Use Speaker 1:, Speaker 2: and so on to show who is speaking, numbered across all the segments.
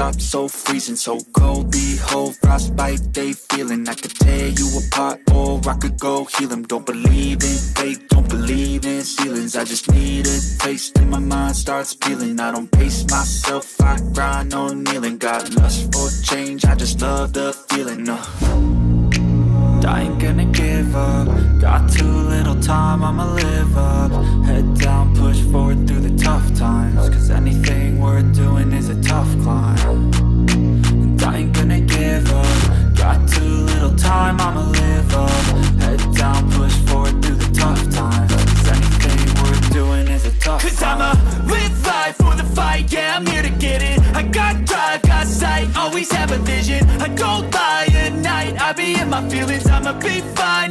Speaker 1: sharp, so freezing So cold, behold, frostbite they feeling. I could tear you apart or I could go heal them Don't believe in fate, don't believe in ceilings. I just need a taste and my mind starts peeling. I don't pace myself, I grind on kneeling. Got lust for change, I just love the feeling uh. I ain't gonna give up. Got too little time, I'ma live up. Head down, push forward the tough times Cause anything worth doing is a tough climb. And I ain't gonna give up. Got too little time, I'ma live up. Head down, push forward through the tough times Cause anything worth doing is a tough
Speaker 2: Cause
Speaker 1: climb.
Speaker 2: I'ma live life for the fight, yeah, I'm here to get it. I got drive, got sight, always have a vision. I don't lie at night, I be in my feelings. I'ma be fine,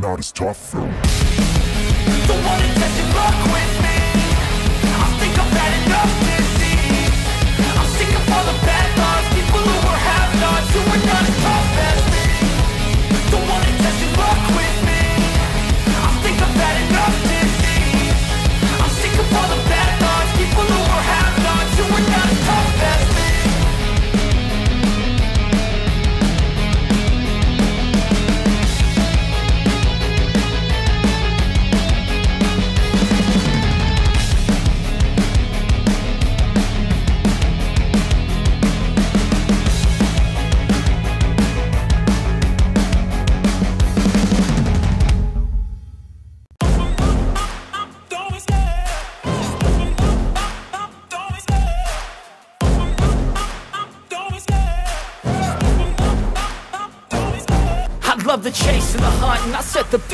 Speaker 3: not as tough
Speaker 2: test your luck with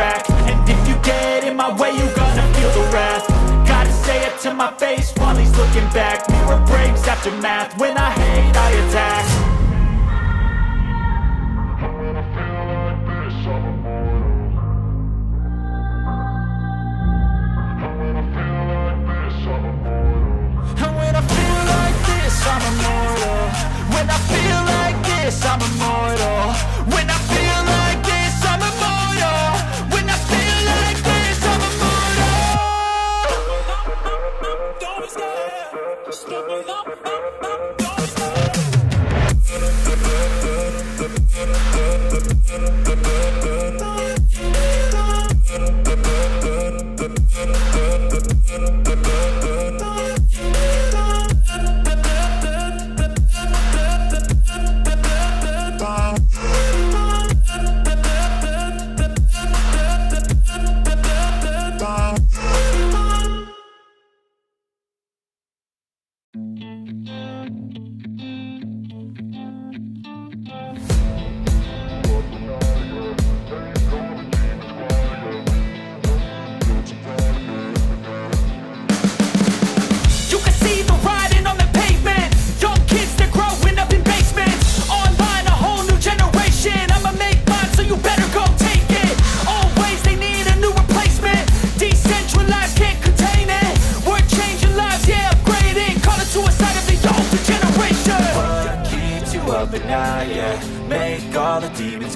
Speaker 2: And if you get in my way, you're gonna feel the wrath. Gotta say it to my face while he's looking back. Mirror breaks after math, when I hate I attack. And when I feel like this, I'm immortal. When I feel like this, I'm give